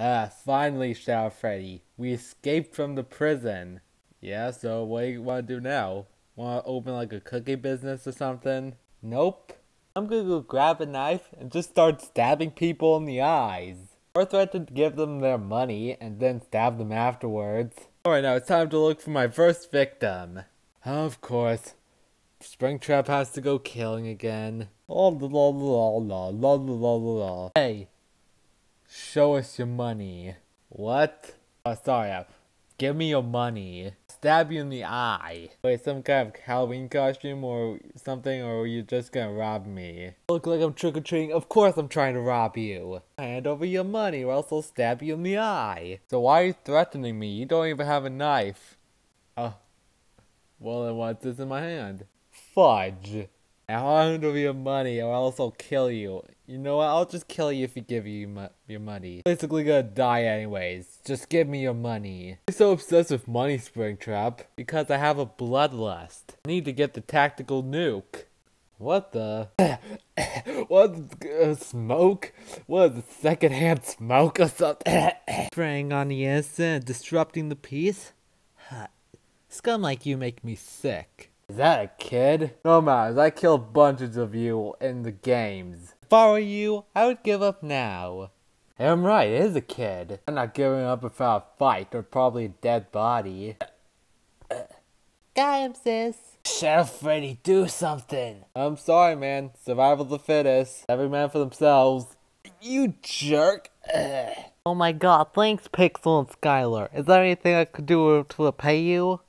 Ah, finally, Shadow Freddy. We escaped from the prison. Yeah, so what do you want to do now? Want to open like a cookie business or something? Nope. I'm gonna go grab a knife and just start stabbing people in the eyes. Or threaten to give them their money and then stab them afterwards. Alright, now it's time to look for my first victim. Of course. Springtrap has to go killing again. La la la la la la la la. Hey, show us your money. What? Oh, sorry. Give me your money. Stab you in the eye. Wait, some kind of Halloween costume or something, or are you just gonna rob me? Look like I'm trick or treating. Of course I'm trying to rob you. Hand over your money, or else I'll stab you in the eye. So why are you threatening me? You don't even have a knife. Oh. Well, then what's this in my hand? Fudge. I'll hand over your money or else I'll kill you. You know what? I'll just kill you if you give you your money. Basically gonna die anyways. Just give me your money. I'm so obsessed with money, Springtrap. Because I have a bloodlust. I need to get the tactical nuke. What the? what? Uh, smoke? What is it, secondhand smoke or something? Preying on the innocent, disrupting the peace? Scum like you make me sick. Is that a kid? No matters, I killed bunches of you in the games. If I were you, I would give up now. I'm right, it is a kid. I'm not giving up without a fight or probably a dead body. Got him, sis. Chef Freddy, do something. I'm sorry, man. Survival of the fittest. Every man for themselves. You jerk. Oh my god, thanks Pixel and Skylar. Is there anything I could do to repay you?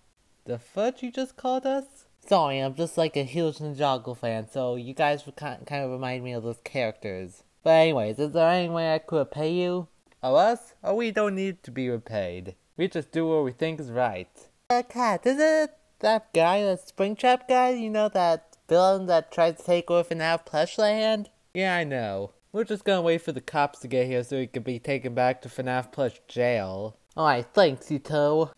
The fudge you just called us? Sorry, I'm just like a huge Ninjago fan, so you guys kind of remind me of those characters. But anyways, is there any way I could repay you? Oh, us? Oh, we don't need to be repaid. We just do what we think is right. Uh, Kat, is it that guy, that Springtrap guy? You know, that villain that tried to take over FNAF Plushland? Yeah, I know. We're just gonna wait for the cops to get here so he can be taken back to FNAF Plush jail. Alright, thanks, Ito.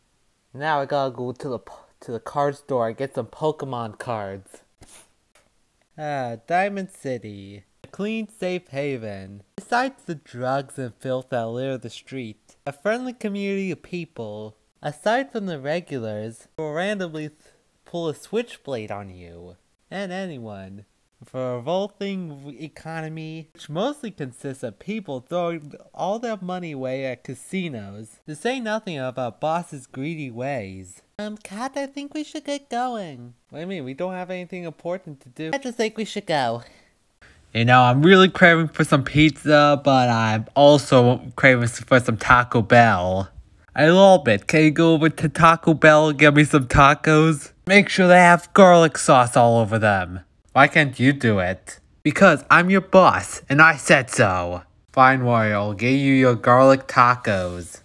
Now I gotta go to the to the card store and get some Pokemon cards. Ah, Diamond City. A clean, safe haven. Besides the drugs and filth that litter the street, a friendly community of people. Aside from the regulars, who will randomly pull a switchblade on you. And anyone. For a revolting economy, which mostly consists of people throwing all their money away at casinos, to say nothing of about boss's greedy ways. Um, Kat, I think we should get going. What do you mean? We don't have anything important to do. I just think we should go. You know, I'm really craving for some pizza, but I'm also craving for some Taco Bell. A little bit. Can you go over to Taco Bell and get me some tacos? Make sure they have garlic sauce all over them. Why can't you do it? Because I'm your boss, and I said so. Fine, Wario, I'll get you your garlic tacos.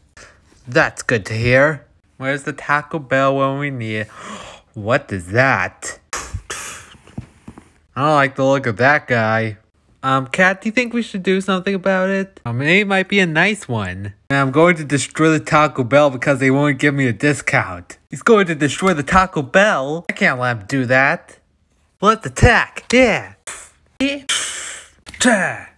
That's good to hear. Where's the Taco Bell when we need it? What is that? I don't like the look of that guy. Um, Kat, do you think we should do something about it? I mean, it might be a nice one. I'm going to destroy the Taco Bell because they won't give me a discount. He's going to destroy the Taco Bell? I can't let him do that. Let's attack! Yeah! Yeah! Ta.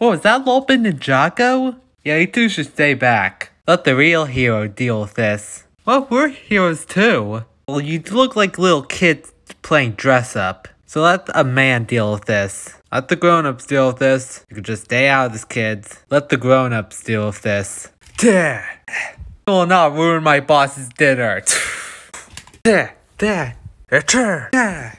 Oh, what was that Lolbit Ninjago? Yeah, you two should stay back. Let the real hero deal with this. Well, we're heroes too. Well, you look like little kids playing dress up. So let a man deal with this. Let the grown-ups deal with this. You can just stay out of this, kids. Let the grown-ups deal with this. There. Will not ruin my boss's dinner. There, there, there, there.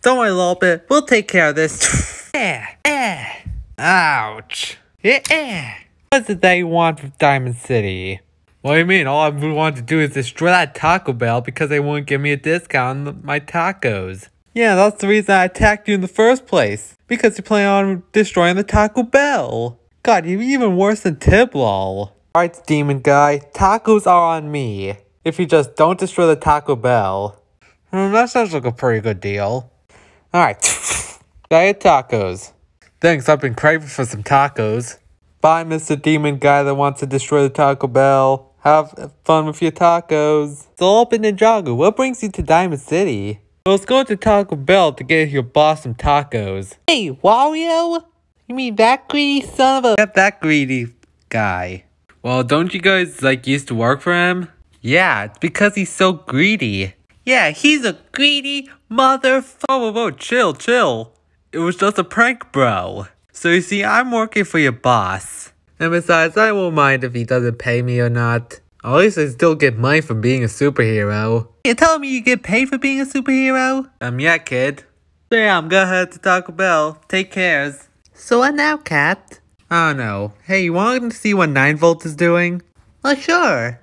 Don't worry, little bit. We'll take care of this. Yeah, yeah. Ouch. Yeah. What's it that you want from Diamond City? What do you mean? All I want to do is destroy that Taco Bell because they won't give me a discount on my tacos. Yeah, that's the reason I attacked you in the first place. Because you plan on destroying the Taco Bell. God, you're even worse than Tiblol. Alright, demon guy, tacos are on me. If you just don't destroy the Taco Bell. Hmm, that sounds like a pretty good deal. Alright, your tacos. Thanks, I've been craving for some tacos. Bye, Mr. Demon Guy that wants to destroy the Taco Bell. Have fun with your tacos. So Lolbit Ninjago, what brings you to Diamond City? Let's go to Taco Bell to get your boss some tacos. Hey, Wario? You mean that greedy son of a- that greedy guy. Well, don't you guys, like, used to work for him? Yeah, it's because he's so greedy. Yeah, he's a greedy mother. Whoa, whoa, whoa, chill, chill. It was just a prank, bro. So you see, I'm working for your boss. And besides, I won't mind if he doesn't pay me or not. At least I still get money from being a superhero. You're telling me you get paid for being a superhero? Um, yeah, kid. So yeah, I'm gonna head to Taco Bell. Take cares. So what now, Kat? Don't know. Hey, you want to see what 9 Volt is doing? Oh, sure.